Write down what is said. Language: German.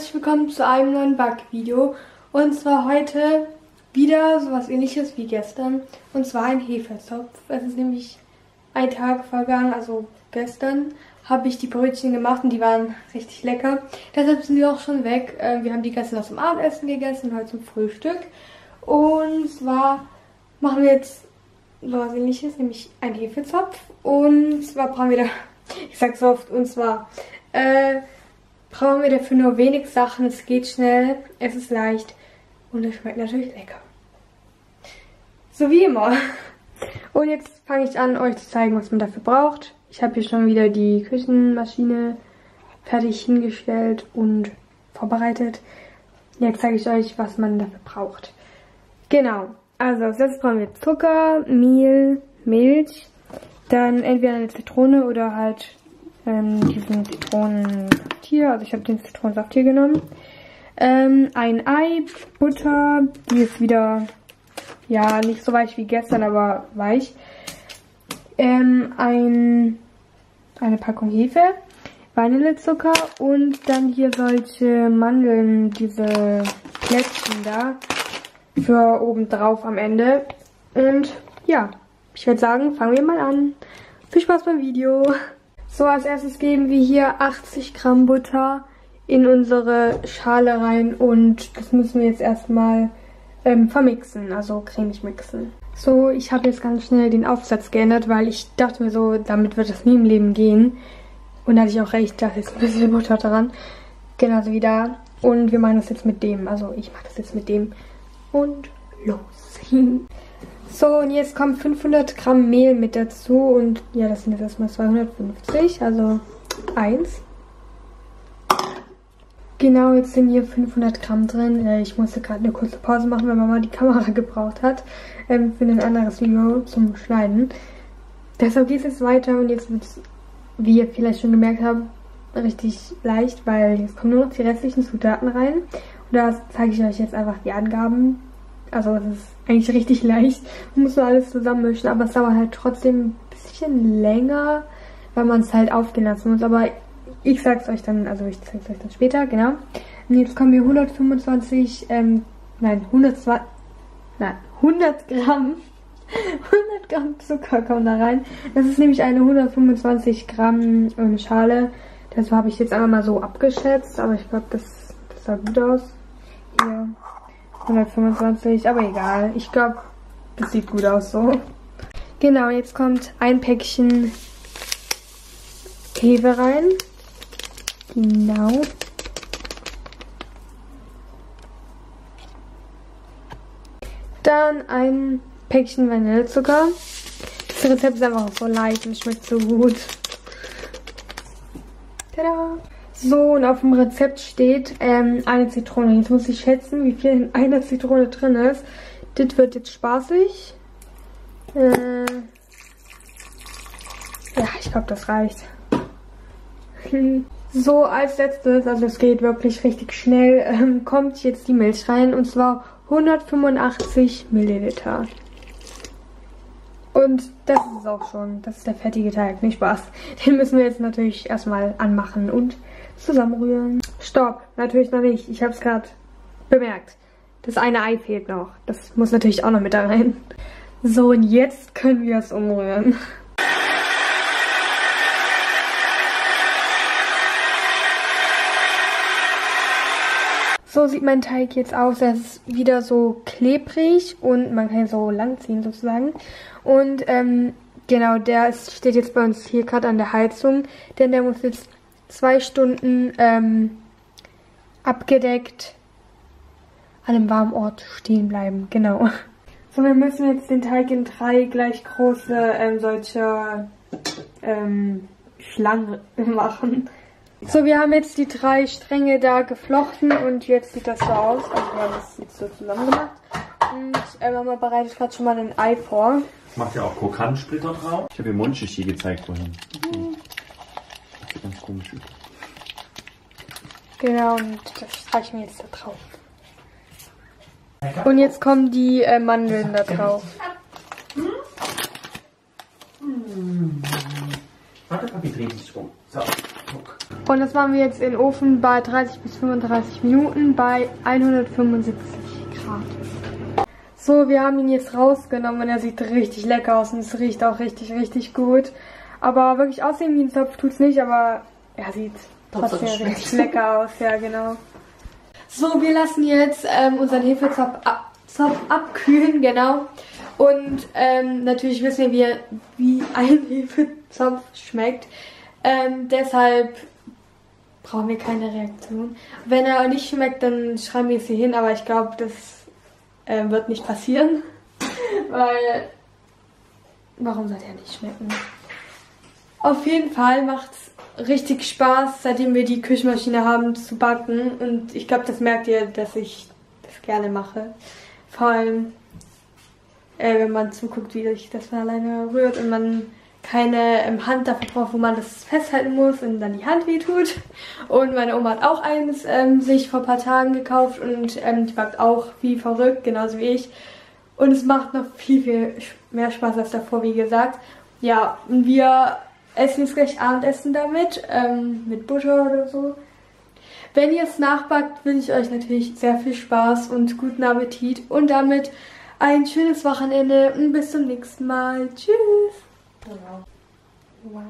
herzlich willkommen zu einem neuen Backvideo. Und zwar heute wieder sowas ähnliches wie gestern. Und zwar ein Hefezopf. Es ist nämlich ein Tag vergangen, also gestern habe ich die Brötchen gemacht und die waren richtig lecker. Deshalb sind die auch schon weg. Äh, wir haben die gestern zum Abendessen gegessen, heute zum Frühstück. Und zwar machen wir jetzt sowas ähnliches, nämlich ein Hefezopf. Und zwar brauchen wir da, ich sag so oft, und zwar äh, brauchen wir dafür nur wenig Sachen. Es geht schnell, es ist leicht und es schmeckt natürlich lecker. So wie immer. Und jetzt fange ich an, euch zu zeigen, was man dafür braucht. Ich habe hier schon wieder die Küchenmaschine fertig hingestellt und vorbereitet. Jetzt zeige ich euch, was man dafür braucht. Genau, also als erstes brauchen wir Zucker, Mehl, Milch, dann entweder eine Zitrone oder halt ähm, diesen Zitronensaft hier. Also ich habe den Zitronensaft hier genommen. Ähm, ein Ei, Butter, die ist wieder, ja, nicht so weich wie gestern, aber weich. Ähm, ein, eine Packung Hefe, Vanillezucker und dann hier solche Mandeln, diese Plätzchen da, für oben drauf am Ende. Und ja, ich würde sagen, fangen wir mal an. Viel Spaß beim Video. So, als erstes geben wir hier 80 Gramm Butter in unsere Schale rein und das müssen wir jetzt erstmal ähm, vermixen, also cremig mixen. So, ich habe jetzt ganz schnell den Aufsatz geändert, weil ich dachte mir so, damit wird das nie im Leben gehen. Und da hatte ich auch recht, da ist ein bisschen Butter dran. Genauso wie da. Und wir machen das jetzt mit dem, also ich mache das jetzt mit dem. Und los. So, und jetzt kommen 500 Gramm Mehl mit dazu und ja, das sind jetzt erstmal 250, also 1. Genau, jetzt sind hier 500 Gramm drin. Äh, ich musste gerade eine kurze Pause machen, weil Mama die Kamera gebraucht hat ähm, für ein anderes Video zum Schneiden. Deshalb geht es jetzt weiter und jetzt wird es, wie ihr vielleicht schon gemerkt habt, richtig leicht, weil jetzt kommen nur noch die restlichen Zutaten rein. Und da zeige ich euch jetzt einfach die Angaben. Also es ist eigentlich richtig leicht. Man muss nur alles zusammenmischen, aber es dauert halt trotzdem ein bisschen länger, weil man es halt aufgehen lassen muss. Aber ich sag's euch dann, also ich zeig's euch dann später, genau. Und jetzt kommen wir 125, ähm, nein, 120, nein, 100 Gramm, 100 Gramm Zucker kommen da rein. Das ist nämlich eine 125 Gramm ähm, Schale. Das habe ich jetzt einfach mal so abgeschätzt, aber ich glaube, das, das sah gut aus. Hier 125, aber egal. Ich glaube, das sieht gut aus so. Genau, jetzt kommt ein Päckchen Hefe rein. Genau. Dann ein Päckchen Vanillezucker. Das Rezept ist einfach so leicht und schmeckt so gut. Tada! So, und auf dem Rezept steht ähm, eine Zitrone. Jetzt muss ich schätzen, wie viel in einer Zitrone drin ist. Das wird jetzt spaßig. Äh, ja, ich glaube, das reicht. So, als letztes, also es geht wirklich richtig schnell, ähm, kommt jetzt die Milch rein und zwar 185 Milliliter. Und das ist es auch schon. Das ist der fertige Teig, nicht Spaß. Den müssen wir jetzt natürlich erstmal anmachen und zusammenrühren. Stopp, natürlich noch nicht. Ich habe es gerade bemerkt. Das eine Ei fehlt noch. Das muss natürlich auch noch mit da rein. So, und jetzt können wir es umrühren. So sieht mein Teig jetzt aus. Er ist wieder so klebrig und man kann ihn so langziehen sozusagen. Und ähm, genau, der ist, steht jetzt bei uns hier gerade an der Heizung, denn der muss jetzt zwei Stunden ähm, abgedeckt an einem warmen Ort stehen bleiben. Genau. So, wir müssen jetzt den Teig in drei gleich große ähm, solcher ähm, Schlangen machen. So, wir haben jetzt die drei Stränge da geflochten und jetzt sieht das so aus. Also wir haben das jetzt so zusammen gemacht. Und äh, Mama bereitet gerade schon mal ein Ei vor. Macht ja auch Krokantsplitter drauf. Ich habe ihr Mondschichi gezeigt vorhin. Mhm. Ganz komisch aus. Genau, und das streichen wir jetzt da drauf. Und jetzt kommen die äh, Mandeln da drauf. Warte, Papi dreht sich um. So, guck. Und das machen wir jetzt in den Ofen bei 30 bis 35 Minuten bei 175 Grad. So, wir haben ihn jetzt rausgenommen und er sieht richtig lecker aus und es riecht auch richtig, richtig gut. Aber wirklich aussehen wie ein Zopf tut es nicht, aber er sieht trotzdem richtig lecker aus, ja genau. So, wir lassen jetzt ähm, unseren Hefezopf ab, Zopf abkühlen, genau. Und ähm, natürlich wissen wir, wie, wie ein Hefezopf schmeckt. Ähm, deshalb brauchen wir keine Reaktion. Wenn er nicht schmeckt, dann schreiben wir es hier hin, aber ich glaube, das äh, wird nicht passieren. Weil, warum sollte er nicht schmecken? Auf jeden Fall macht es richtig Spaß, seitdem wir die Küchenmaschine haben, zu backen. Und ich glaube, das merkt ihr, dass ich das gerne mache. Vor allem, äh, wenn man zuguckt, wie sich das von alleine rührt und man keine ähm, Hand dafür braucht, wo man das festhalten muss und dann die Hand wehtut. Und meine Oma hat auch eins ähm, sich vor ein paar Tagen gekauft und ähm, die backt auch wie verrückt, genauso wie ich. Und es macht noch viel, viel mehr Spaß als davor, wie gesagt. Ja, und wir essen jetzt gleich Abendessen damit, ähm, mit Butter oder so. Wenn ihr es nachbackt, wünsche ich euch natürlich sehr viel Spaß und guten Appetit und damit ein schönes Wochenende und bis zum nächsten Mal. Tschüss! Wow. Wow.